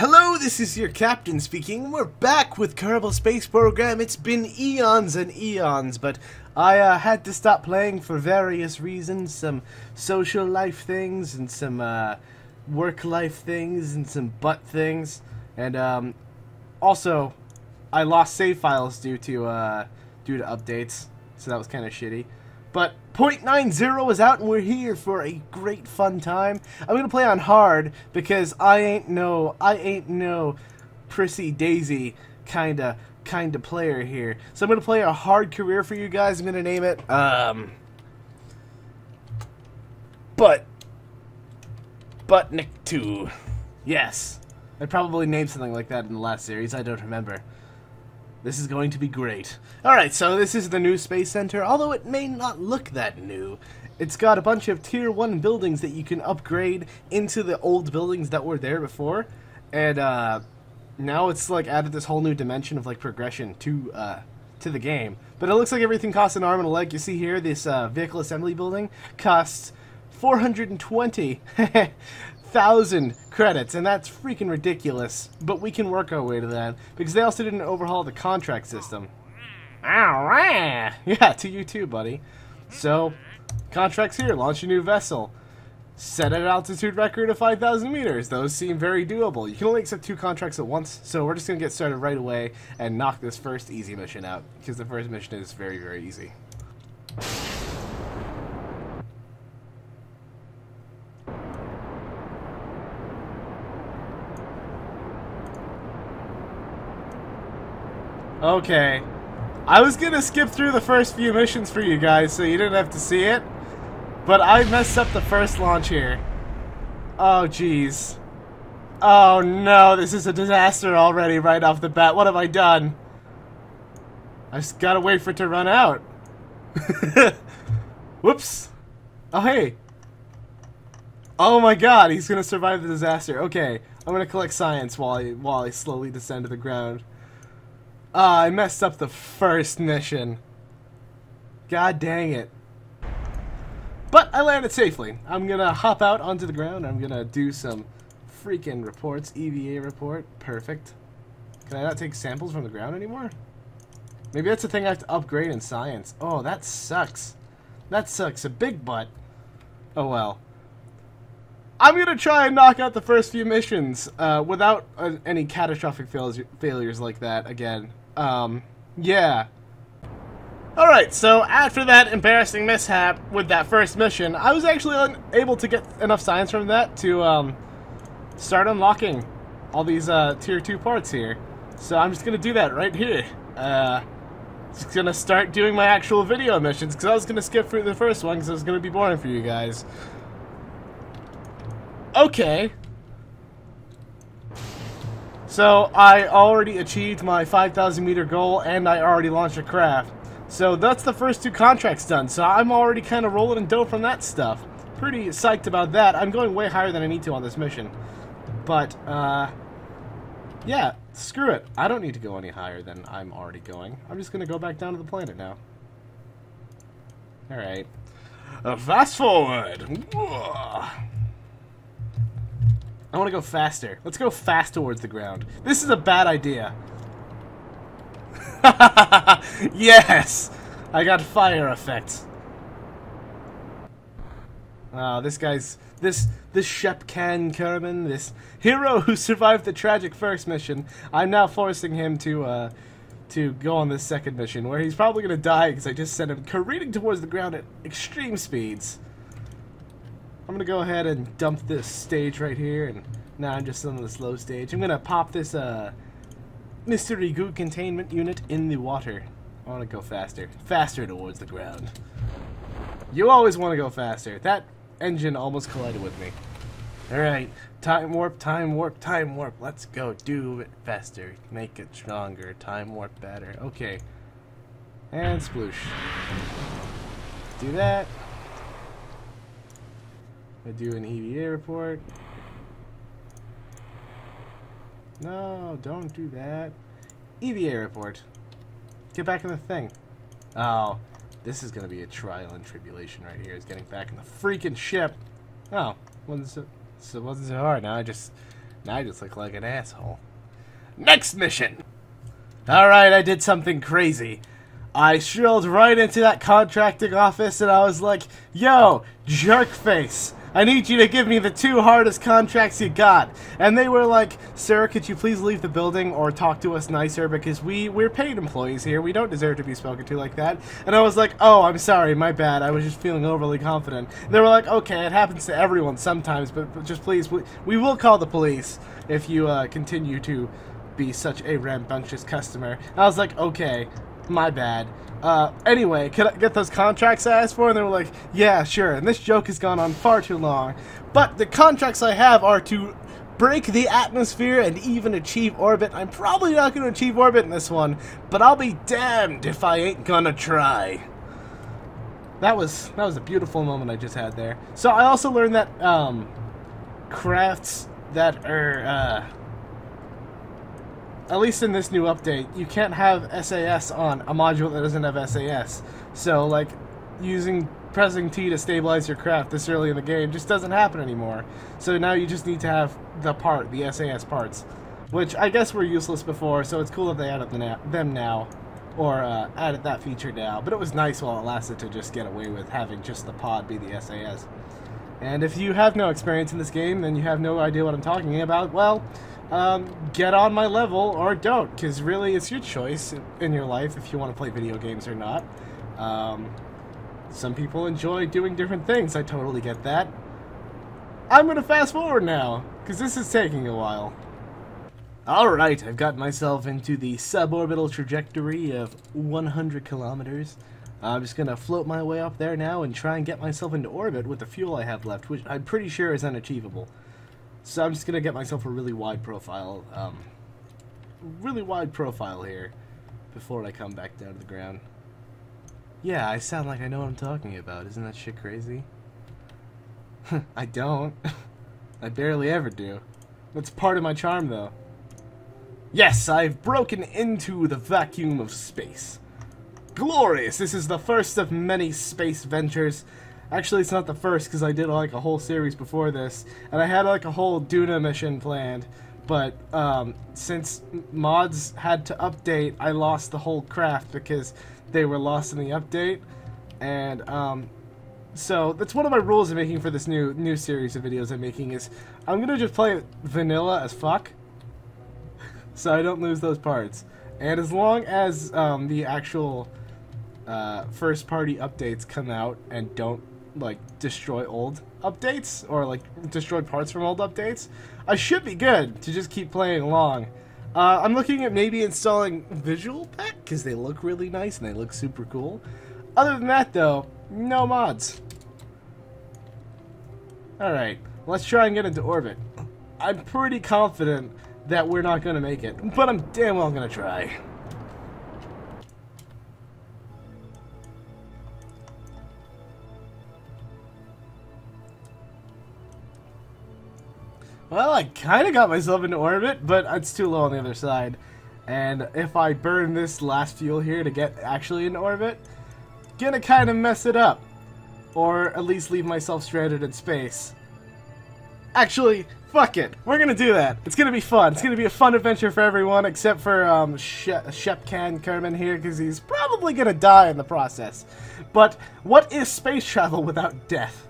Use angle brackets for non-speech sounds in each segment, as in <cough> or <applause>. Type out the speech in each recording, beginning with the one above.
Hello, this is your captain speaking. We're back with Kerbal Space Program. It's been eons and eons, but I uh, had to stop playing for various reasons. Some social life things and some uh, work life things and some butt things. And um, also, I lost save files due to uh, due to updates, so that was kind of shitty. But .90 is out and we're here for a great fun time. I'm gonna play on hard because I ain't no I ain't no prissy daisy kinda kinda player here. So I'm gonna play a hard career for you guys. I'm gonna name it um But Buttnik 2. Yes. I probably named something like that in the last series, I don't remember. This is going to be great. Alright, so this is the new Space Center, although it may not look that new. It's got a bunch of Tier 1 buildings that you can upgrade into the old buildings that were there before. And, uh, now it's, like, added this whole new dimension of, like, progression to, uh, to the game. But it looks like everything costs an arm and a leg. You see here, this, uh, vehicle assembly building costs 420 <laughs> thousand credits, and that's freaking ridiculous. But we can work our way to that because they also didn't overhaul the contract system. Alright, <laughs> yeah, to you too, buddy. So, contracts here: launch a new vessel, set an altitude record of 5,000 meters. Those seem very doable. You can only accept two contracts at once, so we're just gonna get started right away and knock this first easy mission out because the first mission is very, very easy. Okay. I was gonna skip through the first few missions for you guys so you didn't have to see it. But I messed up the first launch here. Oh, jeez. Oh no, this is a disaster already right off the bat. What have I done? I just gotta wait for it to run out. <laughs> Whoops. Oh, hey. Oh my god, he's gonna survive the disaster. Okay, I'm gonna collect science while I, while I slowly descend to the ground. Ah, I messed up the first mission. God dang it. But I landed safely. I'm gonna hop out onto the ground. I'm gonna do some freaking reports. EVA report. Perfect. Can I not take samples from the ground anymore? Maybe that's the thing I have to upgrade in science. Oh, that sucks. That sucks. A big butt. Oh well. I'm gonna try and knock out the first few missions uh, without uh, any catastrophic failures, failures like that again. Um, yeah. Alright, so after that embarrassing mishap with that first mission, I was actually unable to get enough science from that to um, start unlocking all these uh, tier 2 parts here. So I'm just going to do that right here. Uh, just going to start doing my actual video missions, because I was going to skip through the first one, because it was going to be boring for you guys. Okay, so I already achieved my 5,000 meter goal and I already launched a craft. So that's the first two contracts done. So I'm already kind of rolling in dough from that stuff. Pretty psyched about that. I'm going way higher than I need to on this mission. But, uh, yeah, screw it. I don't need to go any higher than I'm already going. I'm just going to go back down to the planet now. Alright. Uh, fast forward. Whoa. I want to go faster. Let's go fast towards the ground. This is a bad idea. <laughs> yes! I got fire effects. Oh, this guy's... This this Shep Can Kerman, this hero who survived the tragic first mission, I'm now forcing him to, uh, to go on this second mission, where he's probably going to die because I just sent him careening towards the ground at extreme speeds. I'm gonna go ahead and dump this stage right here, and now I'm just on the slow stage. I'm gonna pop this uh, mystery goo containment unit in the water. I want to go faster, faster towards the ground. You always want to go faster. That engine almost collided with me. All right, time warp, time warp, time warp. Let's go. Do it faster. Make it stronger. Time warp better. Okay. And sploosh. Do that. I do an EVA report. No, don't do that. EVA report. Get back in the thing. Oh, this is going to be a trial and tribulation right here, is getting back in the freaking ship. Oh, wasn't so, so, wasn't so hard. Now I just now I just look like an asshole. Next mission! Alright, I did something crazy. I shrilled right into that contracting office and I was like, Yo, jerkface, I need you to give me the two hardest contracts you got. And they were like, Sir, could you please leave the building or talk to us nicer because we, we're paid employees here. We don't deserve to be spoken to like that. And I was like, oh, I'm sorry, my bad. I was just feeling overly confident. And they were like, okay, it happens to everyone sometimes, but, but just please, we, we, will call the police if you uh, continue to be such a rambunctious customer. And I was like, okay, my bad. Uh, anyway, could I get those contracts I asked for? And they were like, yeah, sure. And this joke has gone on far too long. But the contracts I have are to break the atmosphere and even achieve orbit. I'm probably not going to achieve orbit in this one, but I'll be damned if I ain't gonna try. That was that was a beautiful moment I just had there. So I also learned that um, crafts that are uh, at least in this new update, you can't have SAS on a module that doesn't have SAS. So, like, using pressing T to stabilize your craft this early in the game just doesn't happen anymore. So now you just need to have the part, the SAS parts, which I guess were useless before, so it's cool that they added them now, or uh, added that feature now. But it was nice while it lasted to just get away with having just the pod be the SAS. And if you have no experience in this game, then you have no idea what I'm talking about, well, um, get on my level or don't, because really it's your choice in your life if you want to play video games or not. Um, some people enjoy doing different things, I totally get that. I'm to fast forward now, because this is taking a while. Alright, I've got myself into the suborbital trajectory of 100 kilometers. I'm just to float my way up there now and try and get myself into orbit with the fuel I have left, which I'm pretty sure is unachievable. So I'm just going to get myself a really wide profile, um, really wide profile here before I come back down to the ground. Yeah, I sound like I know what I'm talking about. Isn't that shit crazy? <laughs> I don't. <laughs> I barely ever do. That's part of my charm, though. Yes, I've broken into the vacuum of space. Glorious! This is the first of many space ventures Actually, it's not the first because I did like a whole series before this, and I had like a whole Duna mission planned. But um, since mods had to update, I lost the whole craft because they were lost in the update, and um, so that's one of my rules I'm making for this new new series of videos I'm making is I'm gonna just play vanilla as fuck, <laughs> so I don't lose those parts. And as long as um, the actual uh, first party updates come out and don't like destroy old updates or like destroy parts from old updates, I should be good to just keep playing along. Uh, I'm looking at maybe installing Visual Pack because they look really nice and they look super cool. Other than that, though, no mods. Alright, let's try and get into orbit. I'm pretty confident that we're not going to make it, but I'm damn well going to try. Well, I kind of got myself into orbit, but it's too low on the other side. And if I burn this last fuel here to get actually into orbit, gonna kind of mess it up. Or at least leave myself stranded in space. Actually, fuck it. We're gonna do that. It's gonna be fun. It's gonna be a fun adventure for everyone, except for um, Shep Shepkan Kerman here, because he's probably gonna die in the process. But what is space travel without death?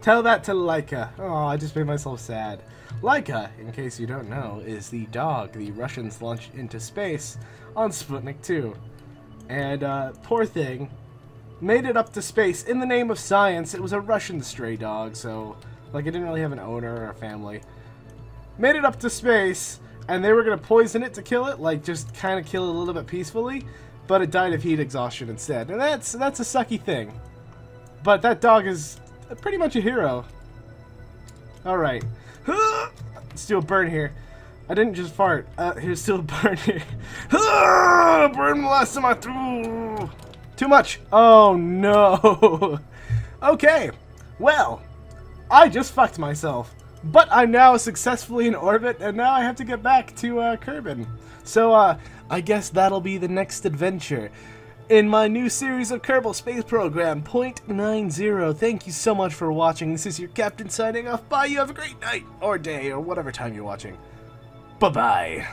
Tell that to Laika. Oh, I just made myself sad. Laika, in case you don't know, is the dog the Russians launched into space on Sputnik 2. And, uh, poor thing, made it up to space in the name of science. It was a Russian stray dog, so, like, it didn't really have an owner or a family. Made it up to space, and they were gonna poison it to kill it, like, just kind of kill it a little bit peacefully, but it died of heat exhaustion instead. And that's, that's a sucky thing. But that dog is pretty much a hero. Alright. A <gasps> burn here. I didn't just fart. Uh, <laughs> here's still <laughs> burn here. <laughs> burn the last time I threw. Too much. Oh no. okay. Well, I just fucked myself. But I'm now successfully in orbit, and now I have to get back to uh, Kerbin. So, uh, I guess that'll be the next adventure. In my new series of Kerbal Space Program, Point Nine Zero. Thank you so much for watching. This is your captain signing off. Bye. You have a great night or day or whatever time you're watching. Bye bye.